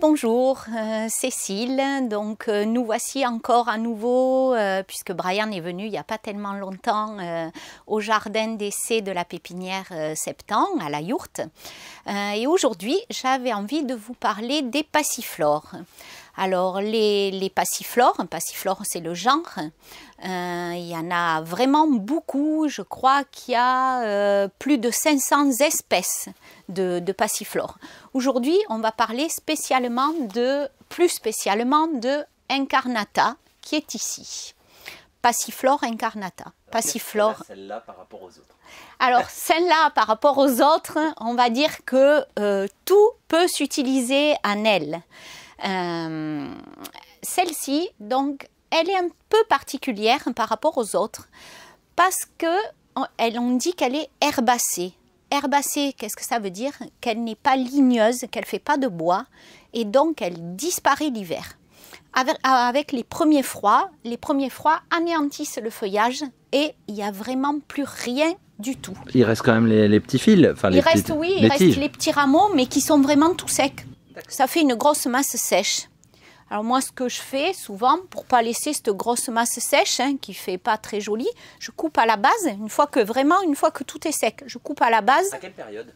Rebonjour, euh, Cécile. Donc euh, nous voici encore à nouveau, euh, puisque Brian est venu il n'y a pas tellement longtemps au jardin d'essai de la pépinière Septembre à la Yourte. et aujourd'hui, j'avais envie de vous parler des passiflores. Alors les, les passiflores, passiflore c'est le genre, euh, il y en a vraiment beaucoup, je crois qu'il y a euh, plus de 500 espèces de, de passiflores. Aujourd'hui on va parler spécialement de, plus spécialement de Incarnata qui est ici. Passiflore incarnata. Passiflore. Celle-là par rapport aux autres. Alors, celle-là par rapport aux autres, on va dire que euh, tout peut s'utiliser en elle. Euh, celle-ci, donc, elle est un peu particulière par rapport aux autres parce que on dit qu'elle est herbacée. Herbacée, qu'est-ce que ça veut dire? Qu'elle n'est pas ligneuse, qu'elle fait pas de bois et donc elle disparaît l'hiver. Avec, les premiers froids, les premiers froids anéantissent le feuillage et il n'y a vraiment plus rien du tout. Il reste quand même les, petits fils. Enfin, il reste, oui, il reste les petits rameaux, mais qui sont vraiment tout secs ça fait une grosse masse sèche. Alors moi, ce que je fais souvent, pour pas laisser cette grosse masse sèche, hein, qui fait pas très jolie, je coupe à la base, une fois que vraiment, une fois que tout est sec, je coupe à la base. À quelle période?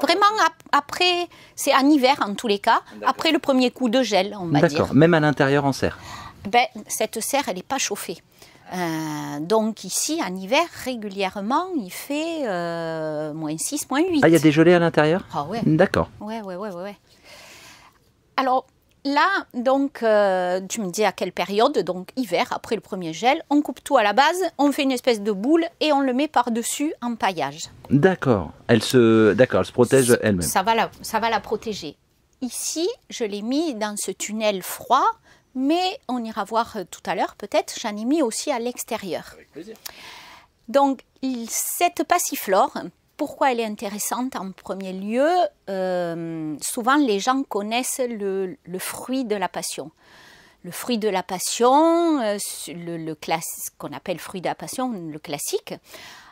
Vraiment après, c'est en hiver en tous les cas, après le premier coup de gel, on va dire. D'accord, même à l'intérieur en serre? Ben, Cette serre, elle n'est pas chauffée. Euh, donc ici, en hiver, régulièrement, il fait euh, moins 6, moins 8. Ah, il y a des gelées à l'intérieur? Ah ouais. D'accord. Ouais, ouais, ouais, ouais. Alors là, donc, euh, tu me dis à quelle période, donc hiver, après le premier gel, on coupe tout à la base, on fait une espèce de boule et on le met par-dessus en paillage. D'accord, elle se, d'accord, elle se protège elle-même. Ça va, la, ça va la protéger. Ici, je l'ai mis dans ce tunnel froid, mais on ira voir tout à l'heure peut-être, j'en ai mis aussi à l'extérieur. Avec plaisir. Donc, cette passiflore, pourquoi elle est intéressante en premier lieu euh, Souvent, les gens connaissent le, fruit de la passion. Le fruit de la passion, euh, le, le qu'on appelle fruit de la passion, le classique,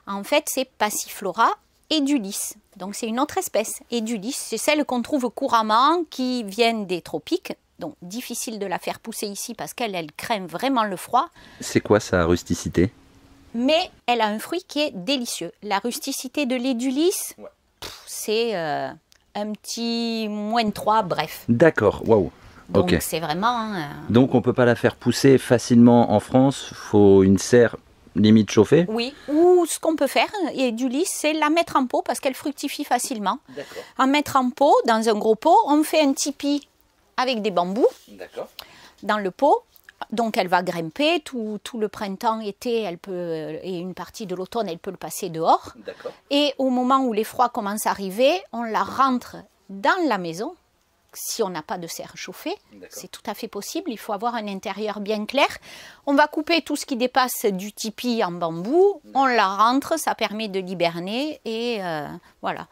en fait, c'est Passiflora edulis. Donc, c'est une autre espèce. Edulis, c'est celle qu'on trouve couramment, qui viennent des tropiques. Donc, difficile de la faire pousser ici parce qu'elle elle craint vraiment le froid. C'est quoi sa rusticité? Mais elle a un fruit qui est délicieux. La rusticité de l'édulis, c'est euh, un petit moins de 3, bref. D'accord, waouh. Donc c'est vraiment. Euh, Donc on peut pas la faire pousser facilement en France. Faut une serre limite chauffée. Oui. Ou ce qu'on peut faire, et du lys, c'est la mettre en pot parce qu'elle fructifie facilement. D'accord. En mettre en pot, dans un gros pot, on fait un tipi avec des bambous. D'accord. Dans le pot, donc elle va grimper tout, le printemps, été, elle peut, et une partie de l'automne, elle peut le passer dehors. Et au moment où les froids commencent à arriver, on la rentre dans la maison. Si on n'a pas de serre chauffée, c'est tout à fait possible. Il faut avoir un intérieur bien clair. On va couper tout ce qui dépasse du tipi en bambou. On la rentre, ça permet de l'hiberner et euh, voilà.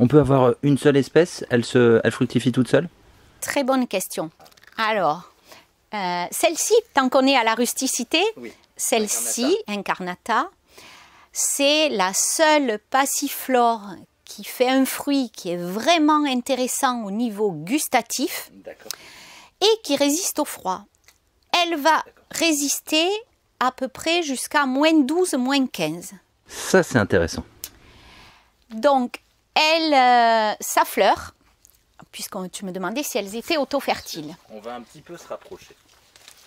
on peut avoir une seule espèce, elle, se, elle fructifie toute seule? Très bonne question. Alors, euh, celle-ci, tant qu'on est à la rusticité, celle-ci, Incarnata, c'est la seule passiflore qui fait un fruit qui est vraiment intéressant au niveau gustatif et qui résiste au froid. Elle va résister à peu près jusqu'à moins 12, moins 15. Ça, c'est intéressant. Donc, elle, euh, sa fleur, puisque tu me demandais si elles étaient auto-fertiles. On va un petit peu se rapprocher.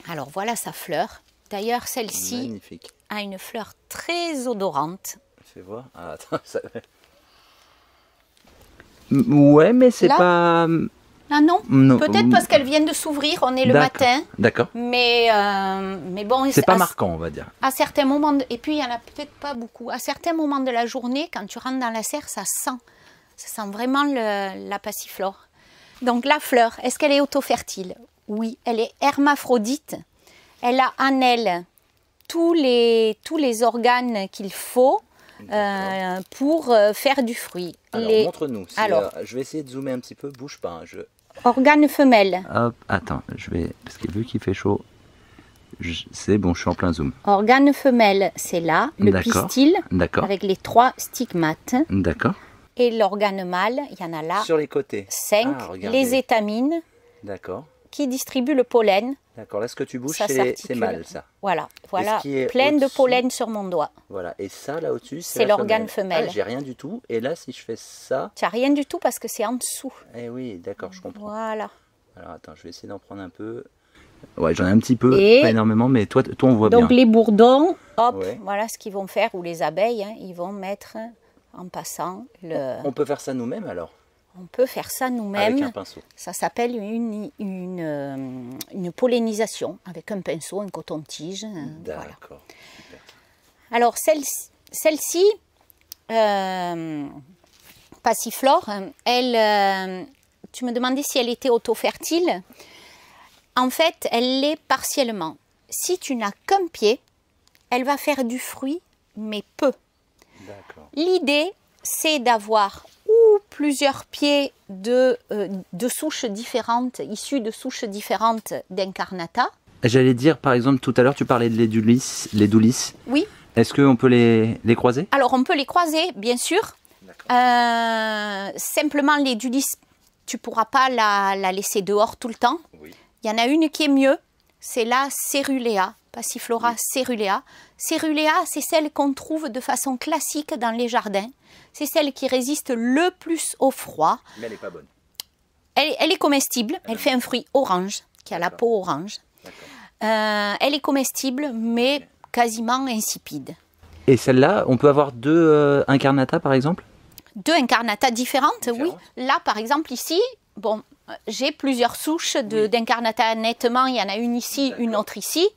Alors voilà sa fleur. D'ailleurs, celle-ci a une fleur très odorante. Fais voir. Ah, attends, ça... Ouais, mais c'est pas. Ah non, non. peut-être parce qu'elles viennent de s'ouvrir, on est le matin. D'accord. Mais, euh, mais bon. C'est pas marquant, on va dire. À certains moments, et puis il y en a peut-être pas beaucoup. À certains moments de la journée, quand tu rentres dans la serre, ça sent. Ça sent vraiment la passiflore. Donc la fleur, est-ce qu'elle est auto-fertile Oui, elle est hermaphrodite. Elle a en elle tous les, tous les organes qu'il faut euh, pour euh, faire du fruit. Alors, montre-nous. Alors, euh, je vais essayer de zoomer un petit peu, bouge pas. Hein, je... Organe femelle. Hop, attends, je vais. Parce que vu qu'il fait chaud, c'est bon, je suis en plein zoom. Organe femelle, c'est là, le pistil, avec les trois stigmates. D'accord. Et l'organe mâle, il y en a là Sur les côtés. cinq. Ah, regardez. les étamines D'accord. qui distribuent le pollen. D'accord. Là, ce que tu bouges, c'est mâle, ça. Voilà, voilà, qui est plein de pollen sur mon doigt. Voilà. Et ça, là au-dessus, C'est l'organe femelle. Ah, j'ai rien du tout. Et là, si je fais ça, Tu n'as rien du tout parce que c'est en dessous. eh oui, d'accord, je comprends. Voilà. Alors attends, je vais essayer d'en prendre un peu. Ouais, j'en ai un petit peu, Et- pas énormément, mais toi, toi on voit Donc bien. les bourdons, hop, Ouais. voilà ce qu'ils vont faire, ou les abeilles, hein, ils vont mettre en passant le... On peut faire ça nous-mêmes alors, On peut faire ça avec un nous-mêmes. pinceau. Ça s'appelle une, une, euh, une pollinisation avec un pinceau, un coton-tige. voilà. D'accord. Alors celle- celle-ci, euh, Passiflore, elle, euh, tu me demandais si elle était auto-fertile. En fait, elle l'est partiellement. Si tu n'as qu'un pied, elle va faire du fruit, mais peu. L'idée, c'est d'avoir ou plusieurs pieds de, euh, de souches différentes, issues de souches différentes d'incarnata. J'allais dire, par exemple, tout à l'heure, tu parlais de l'édulis. l'édulis. Oui, Est-ce qu'on peut les, les croiser? Alors on peut les croiser, bien sûr. Euh, simplement, l'édulis, tu pourras pas la, la laisser dehors tout le temps. Oui. Il y en a une qui est mieux, c'est la Cerulea, Passiflora cerulea. Cerulea, c'est celle qu'on trouve de façon classique dans les jardins. C'est celle qui résiste le plus au froid. Mais elle n'est pas bonne. Elle, elle est comestible, elle fait un fruit orange, qui a la peau orange. Euh, elle est comestible, mais quasiment insipide. Et celle-là, on peut avoir deux euh, incarnata, par exemple? Deux incarnata différentes, oui. Différentes. Là, par exemple, ici, bon, j'ai plusieurs souches d'incarnata nettement. Il y en a une ici, une autre ici.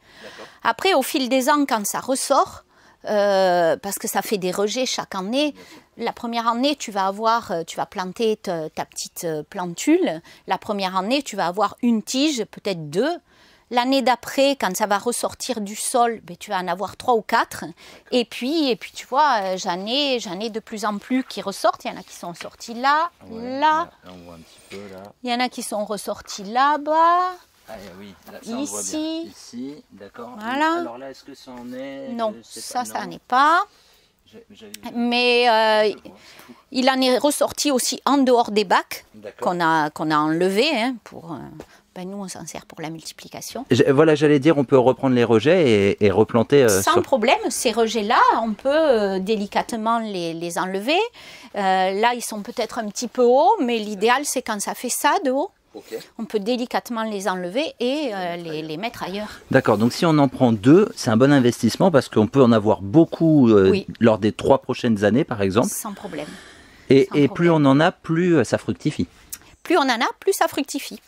Après, au fil des ans, quand ça ressort, euh, parce que ça fait des rejets chaque année. La première année, tu vas avoir, euh, tu vas planter ta, ta petite euh, plantule. La première année, tu vas avoir une tige, peut-être deux. L'année d'après, quand ça va ressortir du sol, ben, tu vas en avoir trois ou quatre. Et puis, et puis tu vois, euh, j'en ai, j'en ai de plus en plus qui ressortent. Il y en a qui sont sortis là, Ouais, là. on voit un petit peu là. Il y en a qui sont ressortis là-bas. Ah oui, là, ça, on voit bien. Ici. D'accord. Voilà. Alors là, est-ce que ça en est Non, ça, pas. ça n'est pas. Mais euh, il en est ressorti aussi en dehors des bacs qu'on a, qu'on a enlevés. hein, pour, euh, ben, nous, on s'en sert pour la multiplication. Voilà, j'allais dire, on peut reprendre les rejets et, et replanter. euh, Sans sur- problème, ces rejets-là, on peut euh, délicatement les, les enlever. Euh, là, ils sont peut-être un petit peu hauts, mais l'idéal, c'est quand ça fait ça de haut, on peut délicatement les enlever et euh, les, les mettre ailleurs. D'accord, donc si on en prend deux, c'est un bon investissement parce qu'on peut en avoir beaucoup euh, Oui. lors des trois prochaines années, par exemple. Sans problème. Et, sans et plus on en a, plus ça fructifie. plus on en a, plus ça fructifie.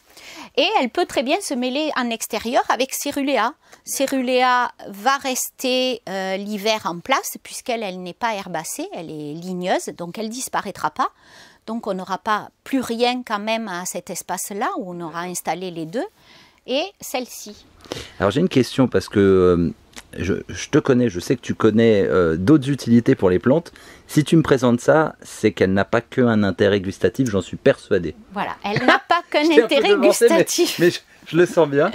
Et elle peut très bien se mêler en extérieur avec Cerulea. Cerulea va rester euh, l'hiver en place puisqu'elle elle n'est pas herbacée, elle est ligneuse, donc elle disparaîtra pas. Donc on n'aura pas plus rien quand même à cet espace-là où on aura installé les deux. Et celle-ci. Alors j'ai une question parce que euh, je, je te connais, je sais que tu connais euh, d'autres utilités pour les plantes. Si tu me présentes ça, c'est qu'elle n'a pas qu'un intérêt gustatif, j'en suis persuadé. Voilà, elle n'a pas qu'un intérêt devancé, gustatif. Mais, je, je le sens bien.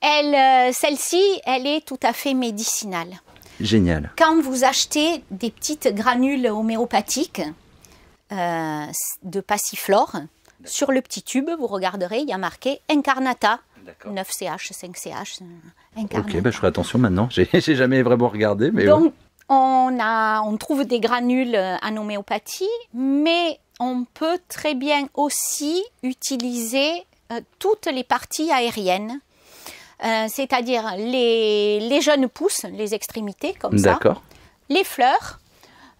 Elle, euh, celle-ci, elle est tout à fait médicinale. Génial. Quand vous achetez des petites granules homéopathiques euh, de passiflore, sur le petit tube, vous regarderez, il y a marqué Incarnata. 9CH, 5CH, euh, Incarnata. Ok, bah, je ferai attention maintenant. J'ai jamais vraiment regardé, mais ouais. Donc, on, a, on trouve des granules euh, en homéopathie, mais on peut très bien aussi utiliser euh, toutes les parties aériennes, Euh, c'est-à-dire les, les jeunes pousses, les extrémités, comme ça, les fleurs,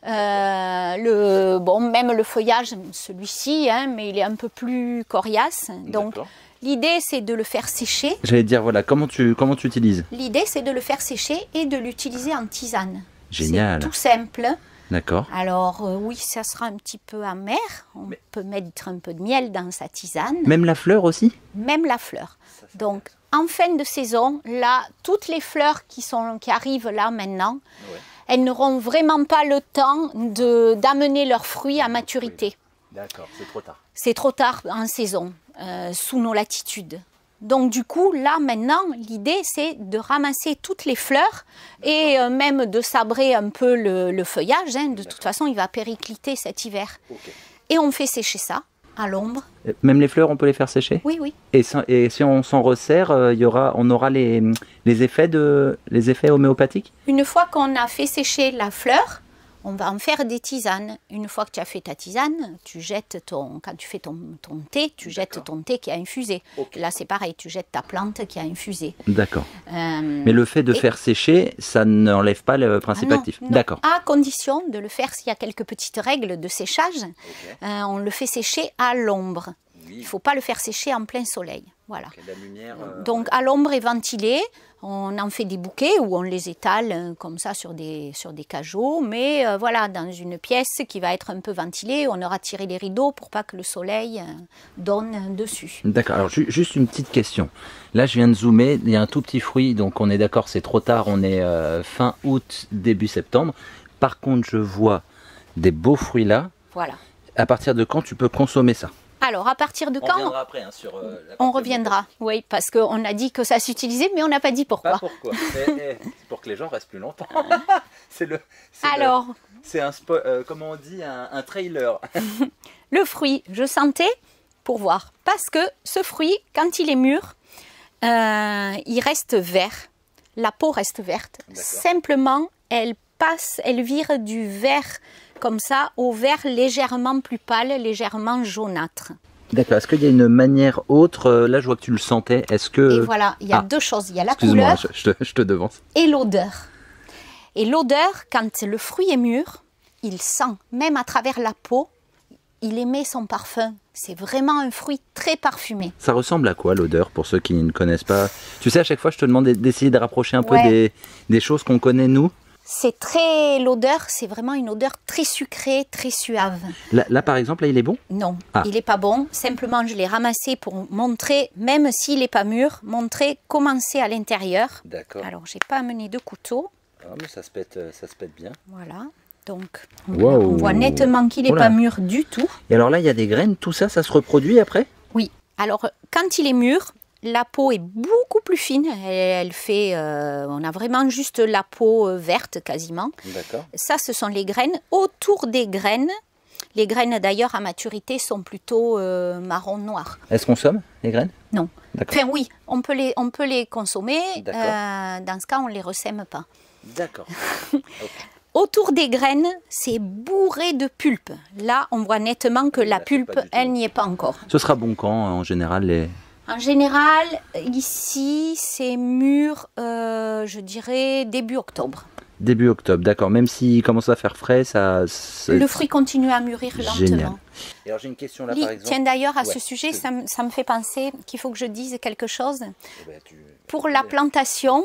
euh, le, bon, même le feuillage, celui-ci, hein, mais il est un peu plus coriace. Donc, l'idée, c'est de le faire sécher. J'allais dire, voilà, comment tu, comment tu utilises L'idée, c'est de le faire sécher et de l'utiliser en tisane. Génial. Tout simple. D'accord. Alors, euh, oui, ça sera un petit peu amer. On peut mettre un peu de miel dans sa tisane, Même la fleur aussi même la fleur. Donc, en fin de saison, là, toutes les fleurs qui, sont, qui arrivent là maintenant, elles n'auront vraiment pas le temps d'amener leurs fruits à maturité. D'accord, c'est trop tard. C'est trop tard en saison, euh, sous nos latitudes. Donc du coup, là maintenant, l'idée c'est de ramasser toutes les fleurs et euh, même de sabrer un peu le, feuillage. Hein. De toute façon, il va péricliter cet hiver. Et on fait sécher ça à l'ombre. Même les fleurs, on peut les faire sécher? Oui, oui. Et, si on s'en resserre, euh, il y aura, on aura les, les, effets de, les effets homéopathiques? Une fois qu'on a fait sécher la fleur, on va en faire des tisanes. Une fois que tu as fait ta tisane, tu jettes ton, quand tu fais ton, ton thé, tu jettes ton thé qui a infusé. Là, c'est pareil, tu jettes ta plante qui a infusé. D'accord. Euh, Mais le fait de faire sécher, ça n'enlève pas le principe ah actif. D'accord. À condition de le faire s'il y a quelques petites règles de séchage. Euh, on le fait sécher à l'ombre. Il ne faut pas le faire sécher en plein soleil. Voilà. Euh, Donc à l'ombre et ventilé, on en fait des bouquets ou on les étale euh, comme ça sur des, sur des cajots, mais euh, voilà, dans une pièce qui va être un peu ventilée, on aura tiré les rideaux pour pas que le soleil donne dessus. D'accord, alors juste une petite question. Là, je viens de zoomer, il y a un tout petit fruit, donc on est d'accord, c'est trop tard, on est fin août, début septembre. Par contre, je vois des beaux fruits là. Voilà. À partir de quand tu peux consommer ça? Alors, à partir de quand On reviendra après hein, sur. Euh, on reviendra, oui, parce qu'on a dit que ça s'utilisait, mais on n'a pas dit pourquoi. Pas pourquoi. C'est pour que les gens restent plus longtemps. c'est le. Alors. C'est un euh, comment on dit, un, trailer. le fruit, je sentais pour voir, parce que ce fruit, quand il est mûr, euh, il reste vert. La peau reste verte. Simplement, elle passe, elle vire du vert comme ça au vert légèrement plus pâle, légèrement jaunâtre. D'accord. Est-ce qu'il y a une manière autre euh, Là, je vois que tu le sentais. Est-ce que Et voilà, il y a ah. deux choses. Il y a la couleur. Je, te, je te devance. Et l'odeur. Et l'odeur, quand le fruit est mûr, il sent, même à travers la peau, il émet son parfum. C'est vraiment un fruit très parfumé. Ça ressemble à quoi l'odeur pour ceux qui ne connaissent pas? Tu sais, à chaque fois, je te demande d'essayer de rapprocher un peu des, des choses qu'on connaît nous. C'est très l'odeur, c'est vraiment une odeur très sucrée, très suave. Là, par exemple, là, il est bon? Non, ah. il n'est pas bon. Simplement, je l'ai ramassé pour montrer, même s'il n'est pas mûr, montrer comment c'est à l'intérieur. D'accord. Alors, j'ai pas amené de couteau. Ah, mais ça se pète, euh, ça se pète bien. Voilà. Donc, on, voit nettement qu'il n'est pas mûr du tout. Et alors là, il y a des graines, tout ça, ça se reproduit après? Oui. Alors, quand il est mûr, la peau est beaucoup plus fine. Elle, fait, euh, on a vraiment juste la peau euh, verte quasiment. Ça, ce sont les graines. Autour des graines, les graines d'ailleurs à maturité sont plutôt euh, marron noir. Est-ce qu'on somme les graines? Non. Enfin oui, on peut les, on peut les consommer. dans ce cas, on ne les ressème pas. D'accord. Autour des graines, c'est bourré de pulpe. Là, on voit nettement que la pulpe, elle n'y est pas encore. Ce sera bon quand, en général, les, en général, ici, c'est mûr, euh, je dirais, début octobre. Début octobre, d'accord. Même s'il commence à faire frais, ça. Le fruit continue à mûrir lentement. Et alors j'ai une question là, par exemple. Tiens d'ailleurs à ce sujet, ça, me fait penser qu'il faut que je dise quelque chose. Eh ben, Pour la plantation,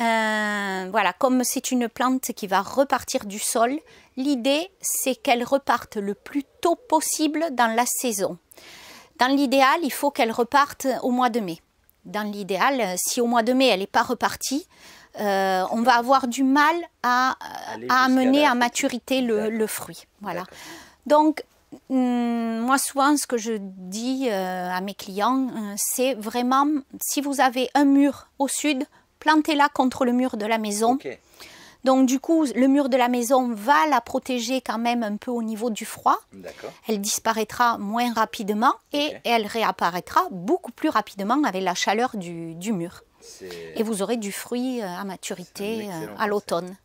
euh, voilà, comme c'est une plante qui va repartir du sol, l'idée c'est qu'elle reparte le plus tôt possible dans la saison. Dans l'idéal, il faut qu'elle reparte au mois de mai. Dans l'idéal, si au mois de mai elle n'est pas repartie, euh, on va avoir du mal à, amener à maturité le, fruit. Voilà. Donc, hum, moi, souvent, ce que je dis euh, à mes clients, euh, c'est vraiment, si vous avez un mur au sud, plantez-la contre le mur de la maison. Donc du coup, le mur de la maison va la protéger quand même un peu au niveau du froid. Elle disparaîtra moins rapidement et elle réapparaîtra beaucoup plus rapidement avec la chaleur du, mur. Et vous aurez du fruit euh, à maturité euh, à l'automne.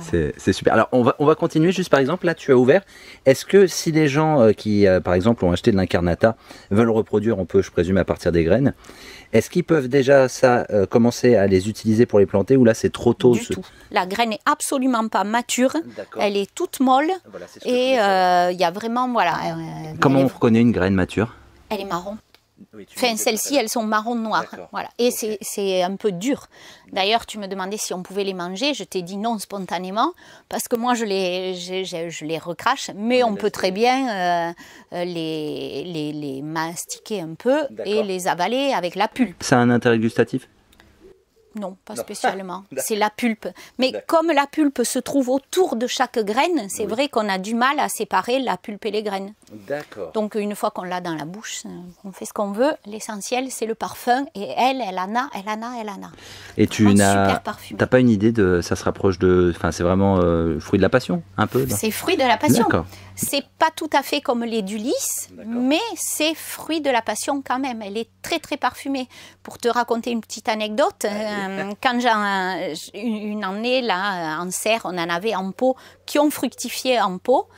C'est super. Alors, on va, on va continuer. Juste par exemple, là, tu as ouvert. Est-ce que si les gens euh, qui, par exemple, ont acheté de l'incarnata veulent reproduire, on peut, je présume, à partir des graines, est-ce qu'ils peuvent déjà ça euh, commencer à les utiliser pour les planter ou là c'est trop tôt Du tout. La graine n'est absolument pas mature. Elle est toute molle et euh, il y a vraiment voilà. Euh, Comment on reconnaît une graine mature? Elle est marron enfin, celles-ci, elles sont marron noires. Voilà. Et c'est un peu dur. D'ailleurs, tu me demandais si on pouvait les manger. Je t'ai dit non spontanément, parce que moi, je les, je, les recrache. Mais on, peut très bien euh, euh, les, les, les, mastiquer un peu et les avaler avec la pulpe. Ça a un intérêt gustatif? Non, pas spécialement. c'est la pulpe. Mais comme la pulpe se trouve autour de chaque graine, c'est vrai qu'on a du mal à séparer la pulpe et les graines. D'accord. Donc une fois qu'on l'a dans la bouche, on fait ce qu'on veut. L'essentiel, c'est le parfum. Et elle, elle en a, elle en a, elle en a. Et tu n'as pas une idée de ça se rapproche de, enfin c'est vraiment euh, fruit de la passion, un peu. C'est fruit de la passion. C'est pas tout à fait comme les du lys, mais c'est fruit de la passion quand même. Elle est très très parfumée. Pour te raconter une petite anecdote, euh, quand j'ai une année là en serre, on en avait en pot qui ont fructifié en pot.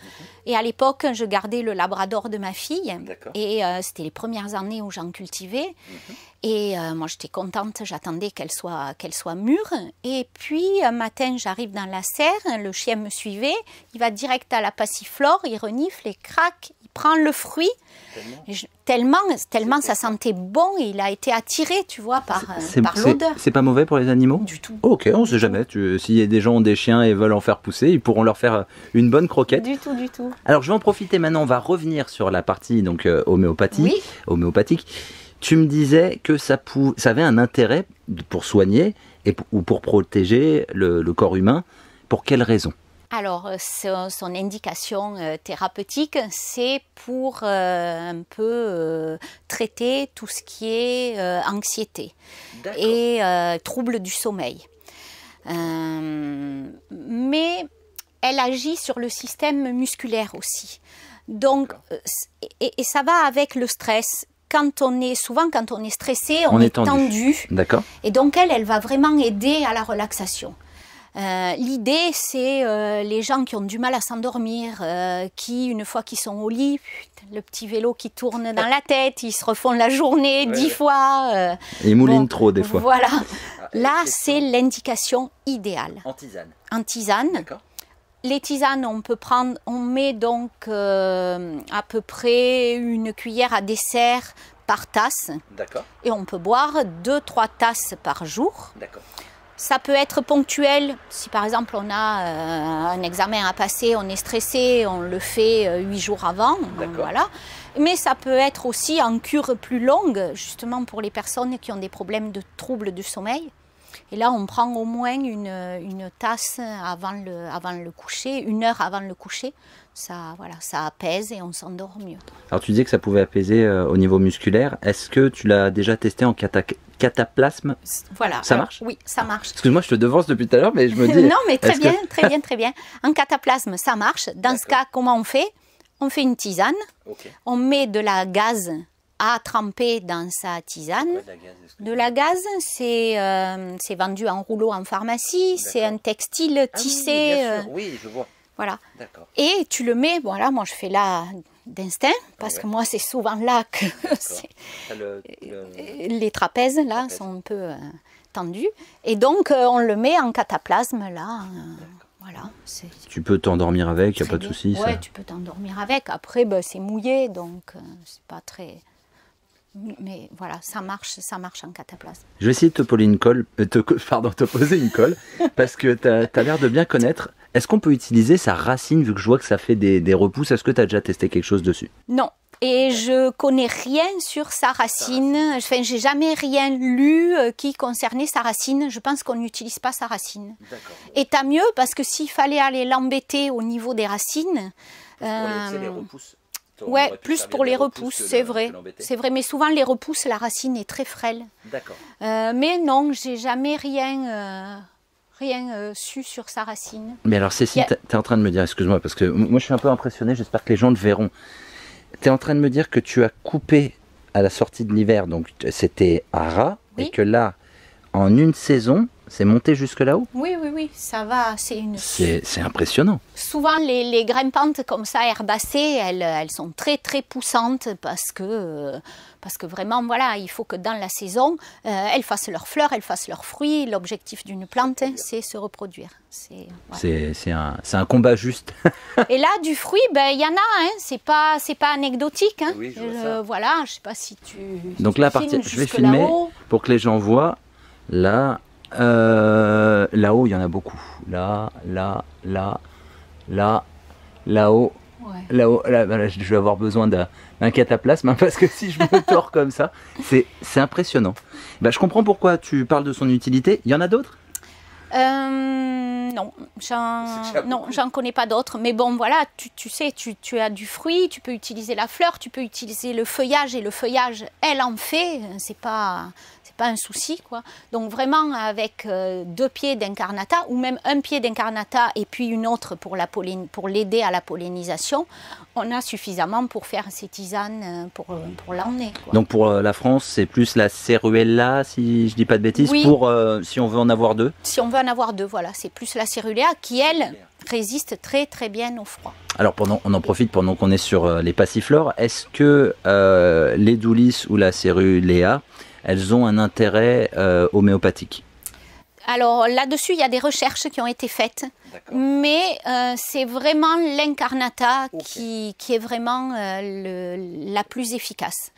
Et à l'époque, je gardais le labrador de ma fille. Et euh, c'était les premières années où j'en cultivais. Mhm. Et euh, moi, j'étais contente, j'attendais qu'elle soit, qu'elle soit mûre. Et puis, un matin, j'arrive dans la serre, le chien me suivait, il va direct à la passiflore, il renifle, il craque, il prend le fruit. Tellement, tellement, ça sentait bon, il a été attiré, tu vois, par, euh, par l'odeur. C'est pas mauvais pour les animaux? Du tout. Ok, on sait jamais. S'il des gens ont des chiens et veulent en faire pousser, ils pourront leur faire une bonne croquette. Du tout, du tout. Alors, je vais en profiter maintenant, on va revenir sur la partie donc euh, homéopathie, homéopathique tu me disais que ça, ça avait un intérêt pour soigner et ou pour protéger le, corps humain. Pour quelle raison? Alors, euh, son, indication euh, thérapeutique, c'est pour euh, un peu traiter tout ce qui est anxiété et troubles du sommeil. mais elle agit sur le système musculaire aussi. Donc, et, ça va avec le stress quand on est souvent quand on est stressé, on, est, tendu. D'accord. Et donc elle, elle va vraiment aider à la relaxation. Euh, l'idée, c'est euh, les gens qui ont du mal à s'endormir, euh, qui, une fois qu'ils sont au lit, le petit vélo qui tourne dans la tête, ils se refont la journée dix fois. ils moulinent trop des fois. Voilà. Ah, Là, c'est l'indication idéale. En tisane. En tisane. D'accord. Les tisanes, on peut prendre, on met donc euh, à peu près une cuillère à dessert par tasse. D'accord. Et on peut boire 2-3 tasses par jour. D'accord. Ça peut être ponctuel. Si par exemple on a euh, un examen à passer, on est stressé, on le fait euh, huit jours avant. Voilà. Mais ça peut être aussi en cure plus longue, justement pour les personnes qui ont des problèmes de troubles du sommeil. Et là, on prend au moins une, une tasse avant le, avant le coucher, une heure avant le coucher. Ça, voilà, ça apaise et on s'endort mieux. Alors tu disais que ça pouvait apaiser euh, au niveau musculaire. Est-ce que tu l'as déjà testé en cataplasme Voilà. Ça marche Oui, ça marche. Excuse-moi, je te devance depuis tout à l'heure, mais je me dis. non, mais très bien, très bien, très bien. En cataplasme, ça marche. Dans ce cas, comment on fait? On fait une tisane. On met de la gaz à tremper dans sa tisane. de la gaz, c'est euh, c'est vendu en rouleau en pharmacie, c'est un textile ah tissé. Euh, oui, je vois. Voilà. Et tu le mets, voilà, moi je fais là d'instinct, parce que moi c'est souvent là que les trapèzes là sont un peu euh, tendus. Et donc on le met en cataplasme là. Voilà, tu peux t'endormir avec, il n'y a pas de souci. Ouais, tu peux t'endormir avec. Après, ben, c'est mouillé, donc c'est pas très mais voilà, ça marche, ça marche en cataplasme. Je vais essayer de te, poser une colle, euh, te, pardon, te poser une colle, parce que tu as, l'air de bien connaître. Est-ce qu'on peut utiliser sa racine, vu que je vois que ça fait des, des repousses? Est-ce que tu as déjà testé quelque chose dessus? Non. Et je connais rien sur sa racine. Enfin, j'ai jamais rien lu euh, qui concernait sa racine. Je pense qu'on n'utilise pas sa racine. Et tant mieux, parce que s'il fallait aller l'embêter au niveau des racines. Pour les, les euh, repousses Ouais, plus pour les repousses, c'est vrai. C'est vrai, mais souvent les repousses, la racine est très frêle. D'accord. Euh, mais non, j'ai jamais rien, euh, rien euh, su sur sa racine. Mais alors, Cécile, tu es en train de me dire, excuse-moi, parce que moi je suis un peu impressionné, j'espère que les gens le verront. Tu es en train de me dire que tu as coupé à la sortie de l'hiver, donc c'était à ras, et que là, en une saison, c'est monté jusque là-haut Oui, oui, oui, ça va. C'est une. C'est impressionnant. Souvent, les, les, grimpantes comme ça, herbacées, elles, elles sont très, très poussantes parce que, parce que vraiment, voilà, il faut que dans la saison, euh, elles fassent leurs fleurs, elles fassent leurs fruits. L'objectif d'une plante, c'est se reproduire. C'est un, un, combat juste. Et là, du fruit, ben, il y en a, hein, c'est pas, pas anecdotique. Hein. Oui, je euh, voilà, je sais pas si tu. Donc là, partir, je vais filmer pour que les gens voient. Là, euh, là-haut, il y en a beaucoup. Là, là, là, là, là-haut. Là-haut, là, là, je vais avoir besoin d'un cataplasme hein, parce que si je me tords comme ça, c'est c'est impressionnant. Bah, je comprends pourquoi tu parles de son utilité. Il y en a d'autres? Euh, non, j'en connais pas d'autres. Mais bon, voilà, tu, tu sais, tu, tu as du fruit, tu peux utiliser la fleur, tu peux utiliser le feuillage et le feuillage, elle en fait. C'est pas pas un souci quoi. Donc vraiment avec euh, deux pieds d'incarnata ou même un pied d'incarnata et puis une autre pour la pollen- pour l'aider à la pollinisation, on a suffisamment pour faire ces tisanes euh, pour pour l'année. quoi. Donc pour euh, la France, c'est plus la Ceruella, si je dis pas de bêtises, Oui. pour euh, si on veut en avoir deux. Si on veut en avoir deux, voilà, c'est plus la céruléa qui elle résiste très très bien au froid. Alors pendant, on en profite pendant qu'on est sur euh, les passiflores. Est-ce que euh, les doulis ou la Ceruléa, elles ont un intérêt euh, homéopathique. Alors là-dessus, il y a des recherches qui ont été faites, mais euh, c'est vraiment l'incarnata qui, qui est vraiment euh, le- la plus efficace.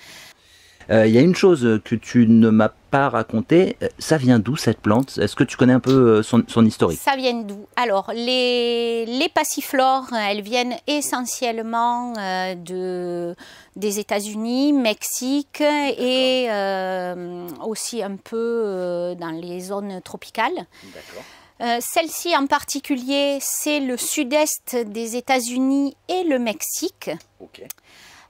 Euh, Il y a une chose que tu ne m'as pas raconté. Euh, Ça vient d'où cette plante? Est-ce que tu connais un peu euh, son, son historique? Ça vient d'où? Alors, les, les passiflores, elles viennent essentiellement euh, de, des États-Unis, Mexique et euh, aussi un peu euh, dans les zones tropicales. Euh, Celle-ci en particulier, c'est le sud-est des États-Unis et le Mexique.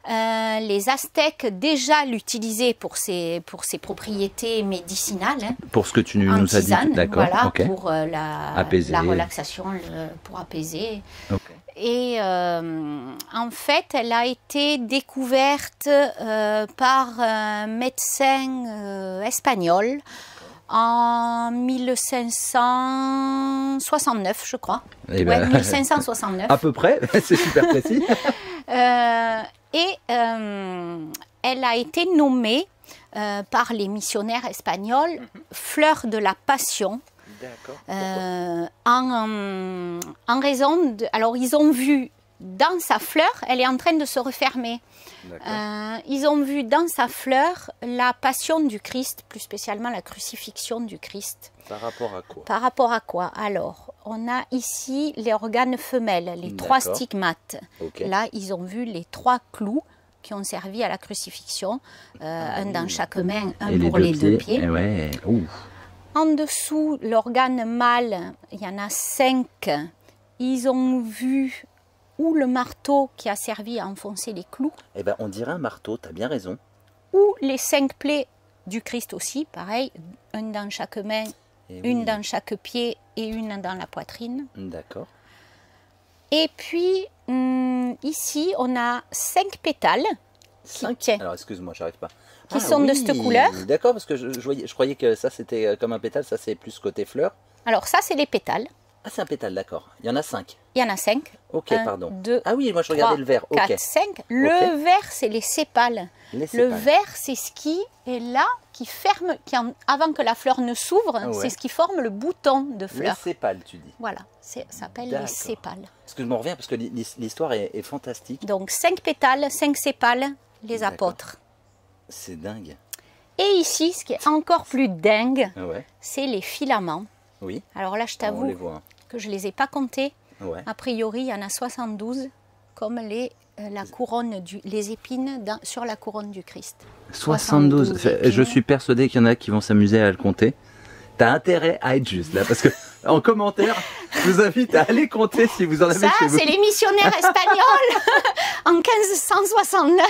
Euh, les Aztèques déjà l'utilisaient pour ses, pour ses propriétés médicinales. hein Pour ce que tu nous as dit. D'accord. voilà, pour euh, la, relaxation, le- pour apaiser. Et euh, en fait, elle a été découverte par un médecin espagnol en 1569, je crois. Eh Ouais, ben, 1569. à peu près, c'est super précis. Euh, et euh, elle a été nommée euh, par les missionnaires espagnols fleur de la passion. En, en raison de... Alors ils ont vu dans sa fleur, elle est en train de se refermer. Euh, ils ont vu dans sa fleur la passion du Christ, plus spécialement la crucifixion du Christ. Par rapport à quoi? Par rapport à quoi? Alors, on a ici les organes femelles, les trois stigmates. Là, ils ont vu les trois clous qui ont servi à la crucifixion, euh, un dans chaque main, un Et pour les deux pieds. Eh ouais. Ouh. En dessous, l'organe mâle, il y en a cinq. Ils ont vu ou le marteau qui a servi à enfoncer les clous, Eh ben, on dirait un marteau, t'as bien raison. ou les cinq plaies du Christ aussi, pareil, un dans chaque main, Eh une oui. dans chaque pied et une dans la poitrine. D'accord. Et puis, hum, ici, on a cinq pétales Cinq. tiens. Alors, excuse-moi, j'arrive pas. Qui sont de cette couleur. D'accord, parce que je, je voyais- je croyais que ça c'était euh, comme un pétale, ça c'est plus côté fleur. Alors ça, c'est les pétales. Ah, c'est un pétale, d'accord. Il y en a cinq. Il y en a cinq. Ok, Un, pardon. deux, ah oui, moi je regardais Trois, le vert. Ok. 4, 5. Le vert, c'est les sépales. Les Le sépales. vert, c'est ce qui est là, qui ferme, qui en- avant que la fleur ne s'ouvre, Ah ouais. c'est ce qui forme le bouton de Les fleur. sépales, tu dis. Voilà, ça s'appelle les sépales. Parce que je m'en reviens parce que l'hi- l'histoire est, est fantastique. Donc, cinq pétales, cinq sépales, les apôtres. C'est dingue. Et ici, ce qui est encore plus dingue, Ah ouais. c'est les filaments. Oui. Alors là, je les t'avoue que je ne les ai pas comptés. Ouais. A priori, il y en a 72, comme les, la couronne du, les épines dans- sur la couronne du Christ. 72. 72 Fait- Je suis persuadé qu'il y en a qui vont s'amuser à le compter. T'as intérêt à être juste là, parce que en commentaire, je vous invite à aller compter si vous en avez Ça, chez vous. c'est les missionnaires espagnols en 1569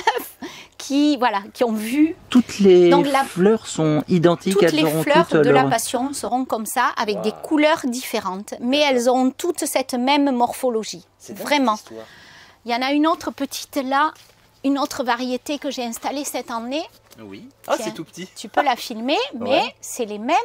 qui, voilà, qui ont vu Toutes les Donc la- fleurs sont identiques, toutes elles les auront fleurs toutes de la passion seront comme ça, avec des couleurs différentes, mais elles ont toutes cette même morphologie. Vraiment. Il y en a une autre petite là, une autre variété que j'ai installée cette année. Oui. Ah, Tiens. c'est tout petit. Tu peux la filmer, mais Ouais. c'est les mêmes,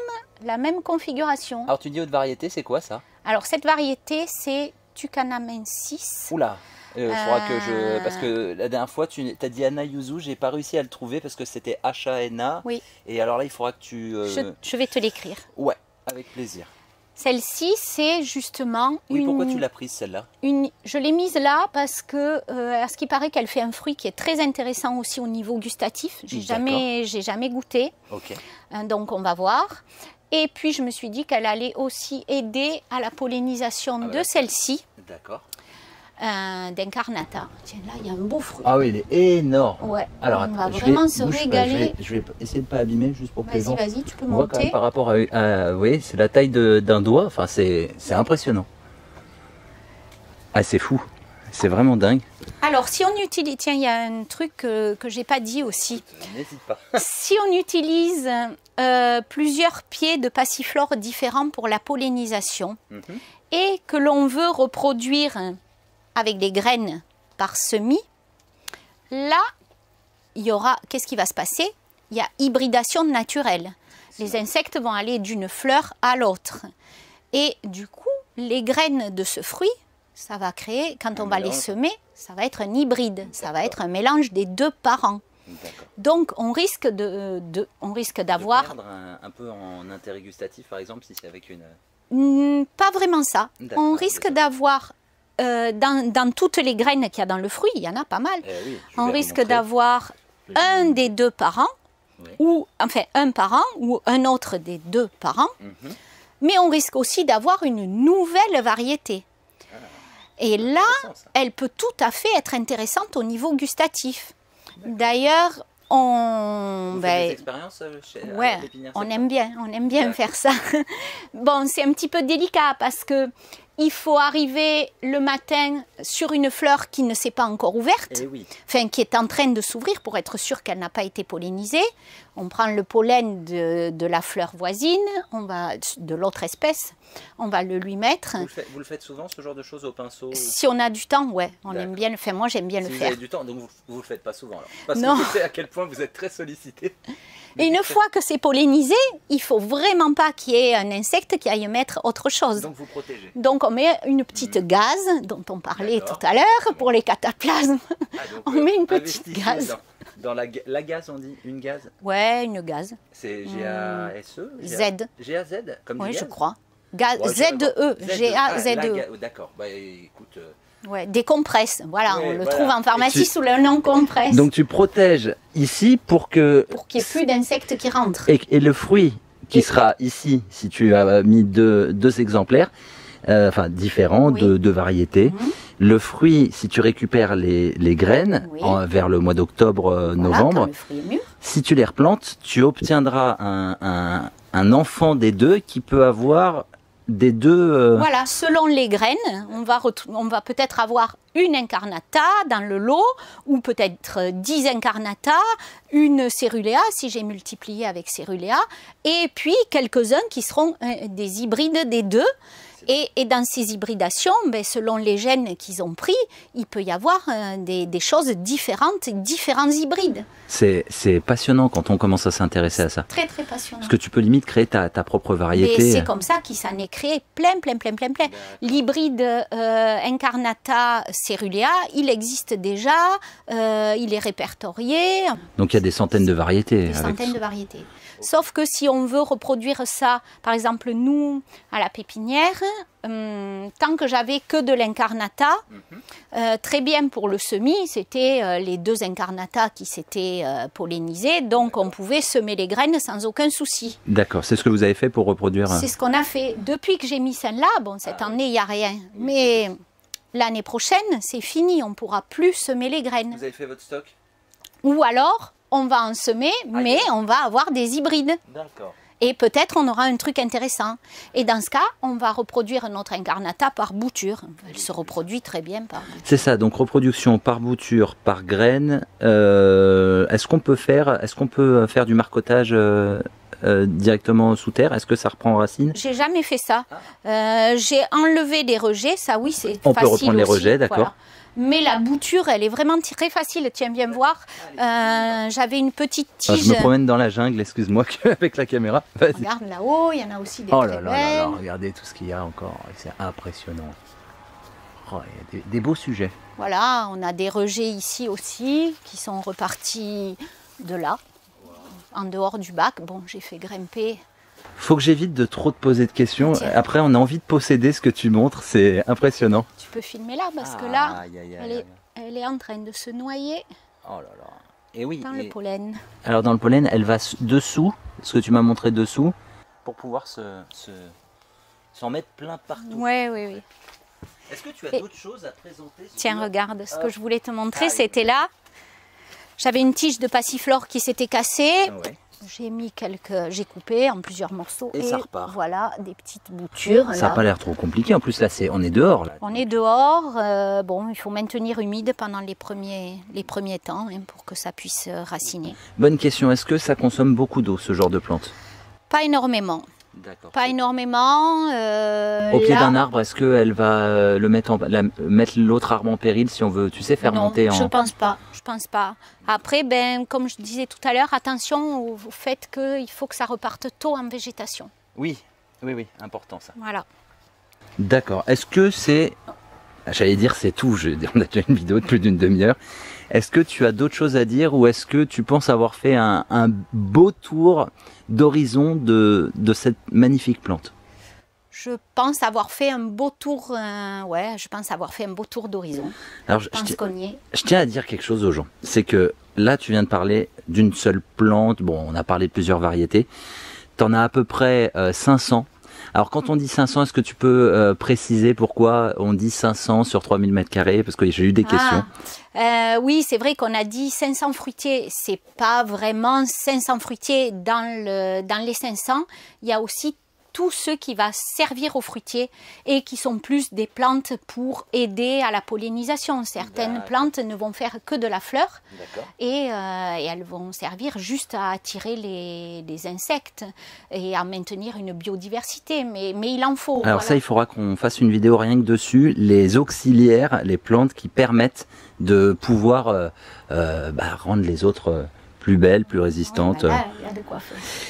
la même configuration. Alors tu dis haute variété, c'est quoi ça? Alors cette variété, c'est Tucanamensis. Oula. Il faudra que je. Euh. Parce que la dernière fois, tu as dit Anna Yuzu, j'ai pas réussi à le trouver parce que c'était H-A-N-A. Oui. Et alors là, il faudra que tu. euh, Je, je vais te l'écrire. Ouais, avec plaisir. Celle-ci, c'est justement Oui, une, pourquoi tu l'as prise celle-là? une- Je l'ai mise là parce que, euh, à ce qui paraît, qu'elle fait un fruit qui est très intéressant aussi au niveau gustatif. J'ai jamais, j'ai jamais goûté, Ok. hein, donc on va voir. Et puis je me suis dit qu'elle allait aussi aider à la pollinisation Ah, de voilà. celle-ci. D'accord. Euh, d'incarnata. Tiens, là, il y a un beau fruit. Ah oui, il est énorme. Ouais, Alors, on va attends, vraiment vais, se pas, régaler. je, vais, je vais essayer de pas abîmer juste pour que les Vas-y, gens vas-y, tu peux voient quand même monter. par rapport à, à- oui, c'est la taille d'un doigt. Enfin, c'est c'est impressionnant. Ah, c'est fou. C'est vraiment dingue. Alors, si on utilise, tiens, il y a un truc que, que j'ai pas dit aussi. N'hésite pas. si on utilise euh, plusieurs pieds de passiflore différents pour la pollinisation Mhm. et que l'on veut reproduire avec des graines par semis, là, il y aura, qu'est-ce qui va se passer? Il y a hybridation naturelle. Les insectes vont aller d'une fleur à l'autre. Et du coup, les graines de ce fruit, ça va créer, quand Un on va les semer, ça va être un hybride. Ça va être un mélange des deux parents. Donc, on risque de, de- on risque d'avoir un, un peu en intérêt gustatif, par exemple, si c'est avec une. Hmm, pas vraiment ça. On risque d'avoir euh, dans, dans toutes les graines qu'il y a dans le fruit, il y en a pas mal. Eh oui, On risque d'avoir un des deux parents Oui. ou enfin un parent ou un autre des deux parents, Mhm. mais on risque aussi d'avoir une nouvelle variété. Et là, elle peut tout à fait être intéressante au niveau gustatif. D'ailleurs, on Vous ben, des expériences euh, chez Ouais, on aime bien, on aime bien faire ça. Bon, c'est un petit peu délicat parce que il faut arriver le matin sur une fleur qui ne s'est pas encore ouverte, Eh oui. enfin qui est en train de s'ouvrir pour être sûr qu'elle n'a pas été pollinisée. On prend le pollen de, de la fleur voisine, on va de l'autre espèce, on va le lui mettre. Vous le, faites, vous le faites souvent, ce genre de choses au pinceau Si on a du temps, ouais, on aime bien le faire. Moi, j'aime bien Si le vous faire. avez du temps, donc vous, vous le faites pas souvent alors. Parce Non. que je sais à quel point vous êtes très sollicité. Et une fois que c'est pollinisé, il faut vraiment pas qu'il y ait un insecte qui aille mettre autre chose. Donc vous protégez. Donc on met une petite gaz dont on parlait tout à l'heure pour les cataplasmes. Ah, donc, On met une petite investissez gaz. Dans, dans la, la gaz, on dit une gaz? Ouais, une gaz. C'est G-A-S-E Z. G-A-Z Comme Oui, je crois. Gaz, Ouais, je sais pas. Z-E, Z-E. Ah, G-A-Z-E. ga- D'accord. Bah écoute. euh, Ouais, décompresse. Voilà, Ouais, on le voilà. trouve en pharmacie tu- sous le nom compresse. Donc tu protèges ici pour que pour qu'il n'y ait plus d'insectes qui rentrent. et, et le fruit qui Et- sera ici, si tu as mis deux, deux exemplaires, euh, enfin différents, Oui. de, de variétés. Mhm. Le fruit, si tu récupères les, les graines Oui. en- vers le mois d'octobre, euh, Voilà, si tu les replantes, tu obtiendras un, un, un enfant des deux qui peut avoir des deux. euh, Voilà, selon les graines, on va, retrou- on va peut-être avoir une incarnata dans le lot, ou peut-être 10 incarnata, une céruléa, si j'ai multiplié avec céruléa, et puis quelques-uns qui seront des hybrides des deux. Et, et dans ces hybridations, ben, selon les gènes qu'ils ont pris, il peut y avoir euh, des, des choses différentes, différents hybrides. C'est passionnant quand on commence à s'intéresser à ça. Très très passionnant. Parce que tu peux limite créer ta, ta propre Et variété. c'est comme ça qu'il s'en est créé plein, plein, plein, plein, plein. L'hybride euh, Incarnata cerulea, il existe déjà, euh, il est répertorié, Donc il y a des centaines de variétés. des avec- centaines de variétés. Sauf que si on veut reproduire ça, par exemple nous, à la pépinière, hum, tant que j'avais que de l'incarnata, euh, très bien pour le semis, c'était euh, les deux incarnata qui s'étaient euh, pollinisés, donc on pouvait semer les graines sans aucun souci. D'accord, c'est ce que vous avez fait pour reproduire. C'est ce qu'on a fait. Depuis que j'ai mis celle-là, bon, cette année, il n'y a rien. Mais l'année prochaine, c'est fini. On ne pourra plus semer les graines. avez fait votre stock? Ou alors, on va en semer, mais on va avoir des hybrides. D'accord. Et peut-être on aura un truc intéressant. Et dans ce cas, on va reproduire notre incarnata par bouture. Elle se reproduit très bien par. C'est ça, donc reproduction par bouture, par graine. Euh, est-ce qu'on peut faire, est-ce qu'on peut faire du marcotage euh, euh, directement sous terre? Est-ce que ça reprend racine? J'ai jamais fait ça. Euh, j'ai enlevé les rejets, ça oui, c'est On peut facile reprendre les rejets, d'accord. voilà. Mais la bouture, elle est vraiment très facile. Tiens, viens voir. Euh, J'avais une petite tige. Je me promène dans la jungle, excuse-moi, avec la caméra. Regarde là-haut, il y en a aussi des Oh très là là là regardez tout ce qu'il y a encore, c'est impressionnant. Oh, il y a des, des beaux sujets. Voilà, on a des rejets ici aussi qui sont repartis de là, en dehors du bac. Bon, j'ai fait grimper. Faut que j'évite de trop te poser de questions. Tiens. Après, on a envie de posséder ce que tu montres, c'est impressionnant. Tu peux filmer là parce que là, Aïe, aïe, aïe, elle est, elle est en train de se noyer Oh là là. Et oui. dans et- le pollen. Alors dans le pollen, elle va dessous, ce que tu m'as montré dessous, pour pouvoir se, se- s'en mettre plein partout. Oui, oui, oui. Est-ce que tu as d'autres choses à présenter Tiens, regarde, ce que je voulais te montrer, c'était là. J'avais une tige de passiflore qui s'était cassée. Ah j'ai mis quelques, j'ai coupé en plusieurs morceaux et, ça repart. Voilà, des petites boutures. Ça n'a pas l'air trop compliqué. En plus là, c'est, on est dehors là. On est dehors. Euh, bon, il faut maintenir humide pendant les premiers, les premiers temps hein, pour que ça puisse euh, raciner. Bonne question. Est-ce que ça consomme beaucoup d'eau ce genre de plante? Pas énormément. Pas énormément. Euh, Au pied d'un arbre, est-ce qu'elle va le mettre, en, mettre l'autre arbre en péril si on veut, tu sais, faire monter en. Je pense pas. Je pense pas. Après, ben, comme je disais tout à l'heure, attention au, fait qu'il faut que ça reparte tôt en végétation. Oui, oui, oui, important ça. Voilà. D'accord. Est-ce que c'est J'allais dire c'est tout, on a déjà une vidéo de plus d'une demi-heure. Est-ce que tu as d'autres choses à dire ou est-ce que tu penses avoir fait un, beau tour d'horizon de, cette magnifique plante? Je pense avoir fait un beau tour, euh, ouais, je pense avoir fait un beau tour d'horizon. Alors, je, je, tiens à dire quelque chose aux gens. C'est que là, tu viens de parler d'une seule plante. Bon, on a parlé de plusieurs variétés. Tu en as à peu près 500 euh, alors quand on dit 500, est-ce que tu peux euh, préciser pourquoi on dit 500 sur 3000 mètres carrés? Parce que j'ai eu des questions. Ah, oui, c'est vrai qu'on a dit 500 fruitiers. C'est pas vraiment 500 fruitiers dans, le, dans les 500. Il y a aussi tout ce qui va servir aux fruitiers et qui sont plus des plantes pour aider à la pollinisation. Certaines plantes ne vont faire que de la fleur et, euh, et, elles vont servir juste à attirer les, les, insectes et à maintenir une biodiversité. Mais, mais il en faut. Alors ça, il faudra qu'on fasse une vidéo rien que dessus, les auxiliaires, les plantes qui permettent de pouvoir euh, euh, bah, rendre les autres plus belle, plus résistante.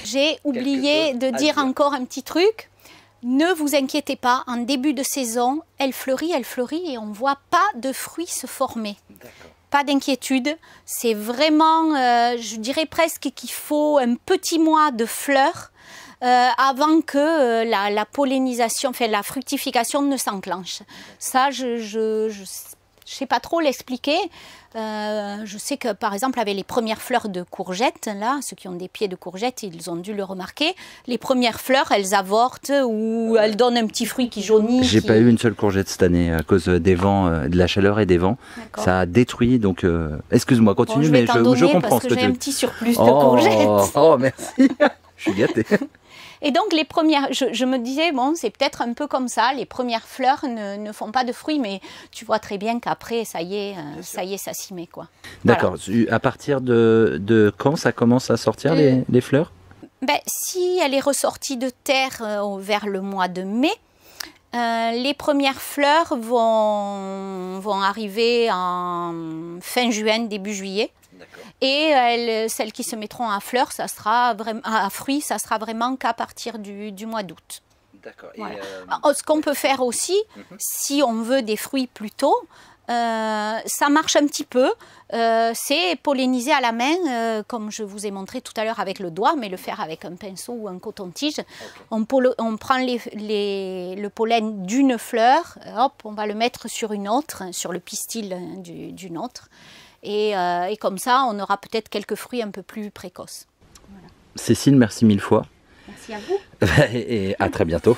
J'ai oublié de dire encore un petit truc. Ne vous inquiétez pas, en début de saison, elle fleurit, elle fleurit et on ne voit pas de fruits se former. Pas d'inquiétude, c'est vraiment, euh, je dirais presque qu'il faut un petit mois de fleurs euh, avant que euh, la, pollinisation, enfin la fructification ne s'enclenche. Ça, je ne sais pas trop l'expliquer. Euh, je sais que par exemple avec les premières fleurs de courgettes, là, ceux qui ont des pieds de courgettes, ils ont dû le remarquer. Les premières fleurs, elles avortent ou elles donnent un petit fruit qui jaunit. J'ai pas eu une seule courgette cette année à cause des vents, euh, de la chaleur et des vents. Ça a détruit. Donc, euh, excuse-moi, continue, je mais je, je, comprends parce que, j'ai un petit surplus de oh, courgettes. Oh, merci. je suis gâté. Et donc les premières, je, me disais, bon, c'est peut-être un peu comme ça, les premières fleurs ne, font pas de fruits, mais tu vois très bien qu'après, ça y est, euh, ça y est, ça s'y met. quoi. D'accord. À partir de, quand ça commence à sortir les, euh, fleurs? ben, Si elle est ressortie de terre euh, vers le mois de mai, les premières fleurs vont, vont arriver en fin juin, début juillet. Et celles qui se mettront à fleurs, ça sera vraiment, à fruits, ça sera vraiment qu'à partir du, mois d'août. D'accord. Euh, ce qu'on peut faire aussi, mhm. si on veut des fruits plus tôt, euh, ça marche un petit peu. Euh, c'est polliniser à la main, comme je vous ai montré tout à l'heure avec le doigt, mais le faire avec un pinceau ou un coton-tige. On, on, prend le pollen d'une fleur, hop, on va le mettre sur une autre, sur le pistil d'une autre. Euh, et, comme ça, on aura peut-être quelques fruits un peu plus précoces. Cécile, merci mille fois. Merci à vous. et à très bientôt.